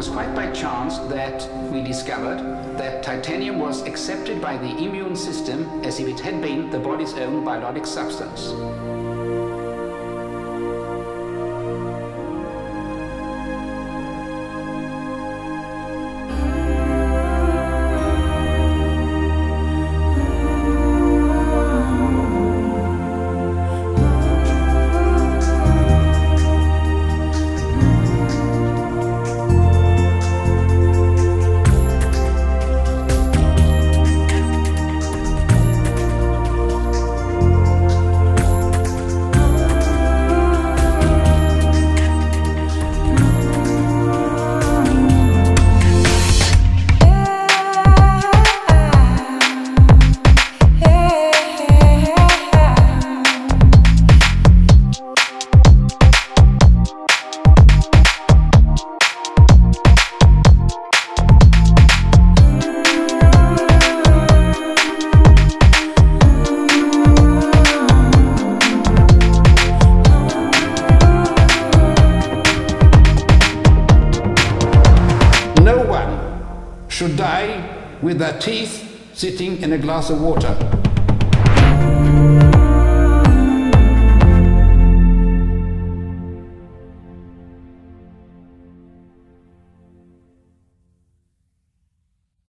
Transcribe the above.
was quite by chance that we discovered that titanium was accepted by the immune system as if it had been the body's own biologic substance. Should die with their teeth sitting in a glass of water.